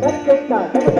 Let's get started.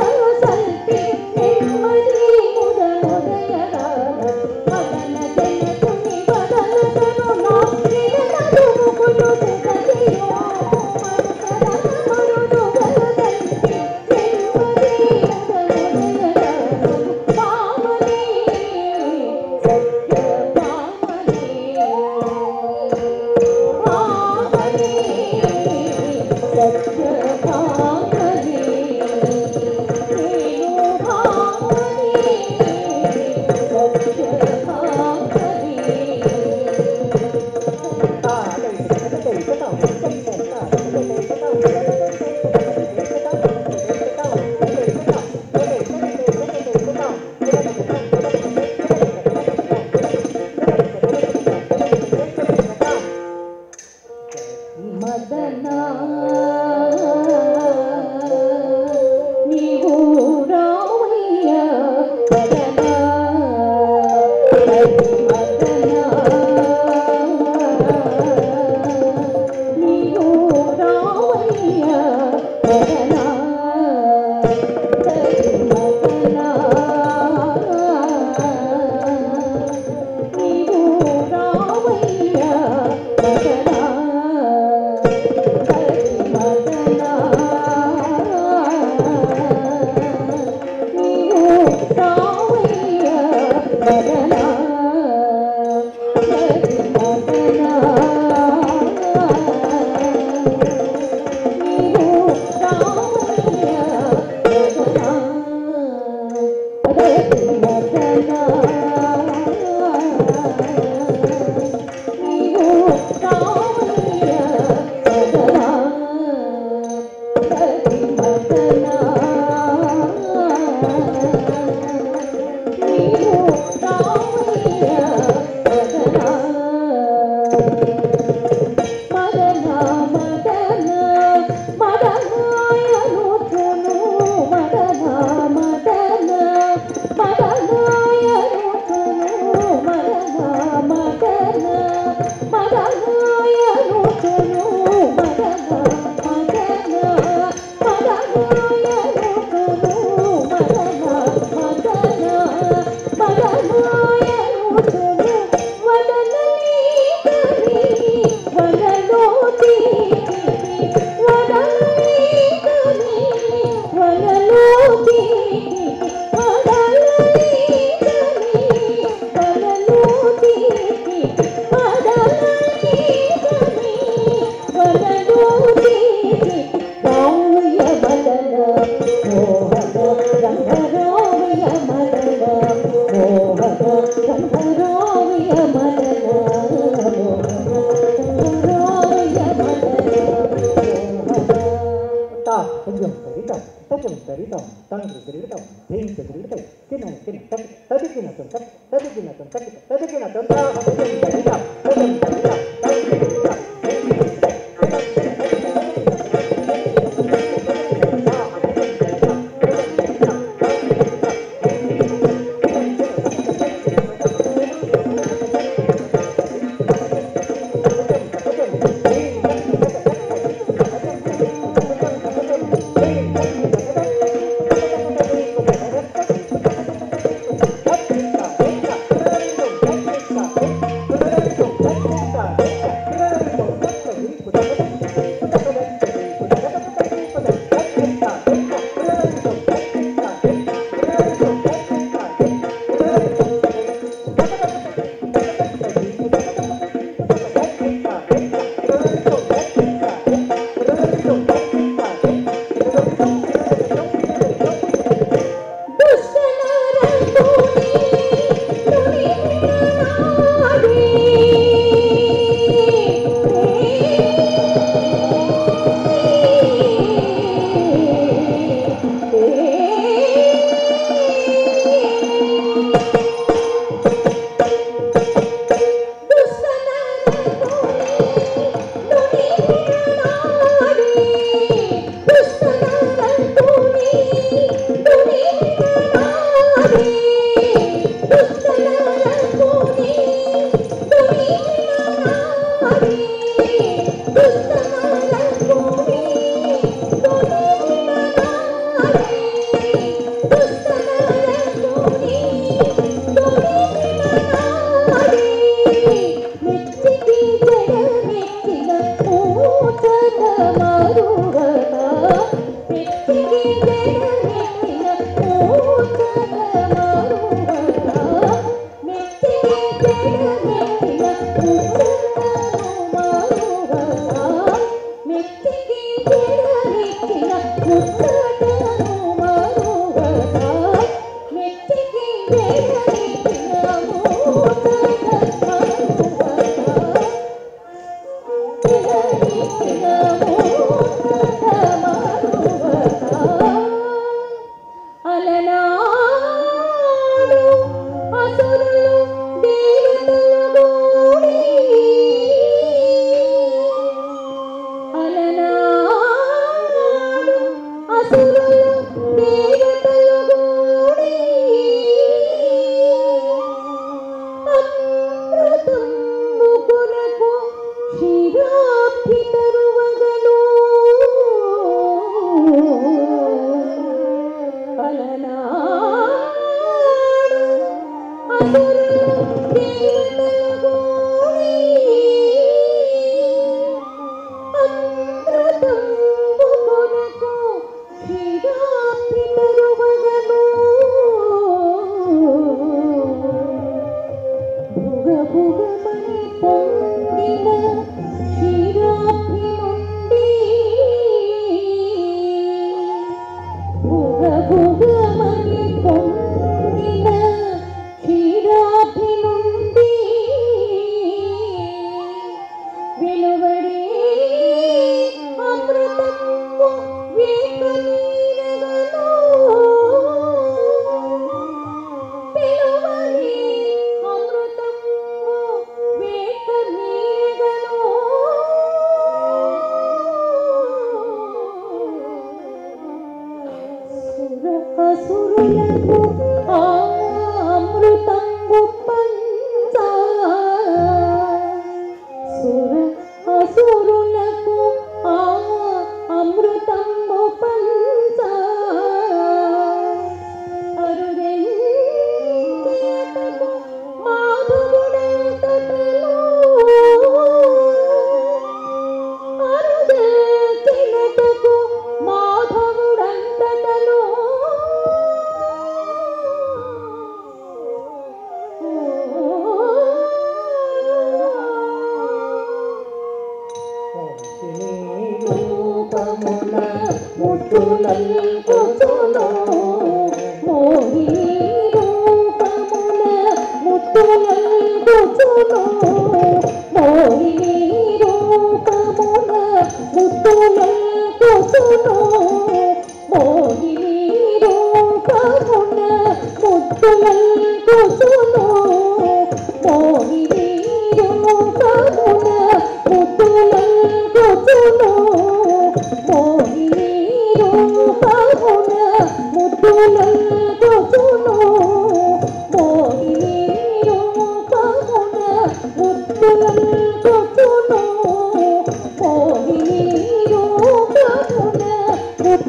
Amen.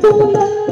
不能。